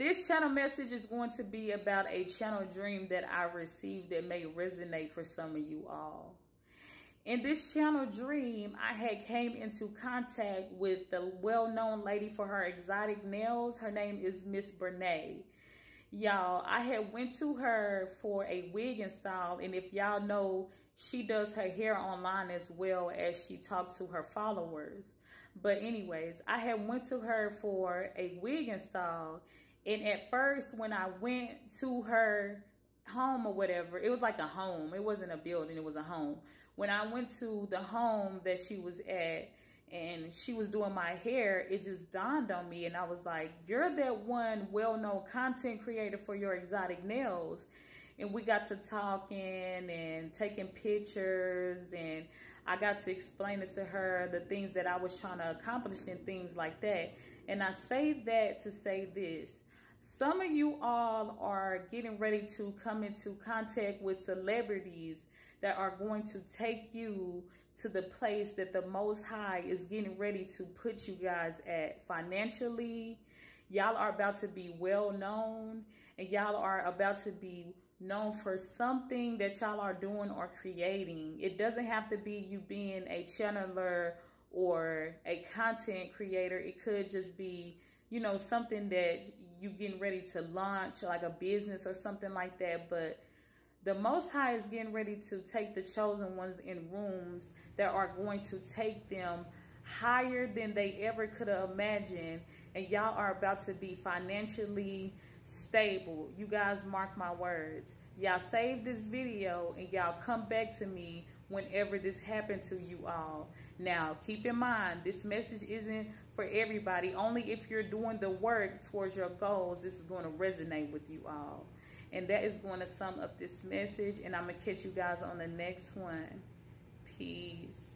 This channel message is going to be about a channel dream that I received that may resonate for some of you all. In this channel dream, I had came into contact with the well-known lady for her exotic nails. Her name is Miss Brene. Y'all, I had went to her for a wig install, and if y'all know, she does her hair online as well as she talks to her followers. But anyways, I had went to her for a wig install, and at first when I went to her home or whatever. It was like a home. It wasn't a building. It was a home. When I went to the home that she was at and she was doing my hair, it just dawned on me. And I was like, you're that one well-known content creator for your exotic nails. And we got to talking and taking pictures. And I got to explain it to her, the things that I was trying to accomplish and things like that. And I say that to say this some of you all are getting ready to come into contact with celebrities that are going to take you to the place that the Most High is getting ready to put you guys at financially. Y'all are about to be well known and y'all are about to be known for something that y'all are doing or creating. It doesn't have to be you being a channeler or a content creator. It could just be you know, something that you getting ready to launch, like a business or something like that. But the Most High is getting ready to take the chosen ones in rooms that are going to take them higher than they ever could have imagined. And y'all are about to be financially stable. You guys mark my words. Y'all save this video and y'all come back to me whenever this happened to you all. Now, keep in mind, this message isn't for everybody. Only if you're doing the work towards your goals, this is going to resonate with you all. And that is going to sum up this message. And I'm going to catch you guys on the next one. Peace.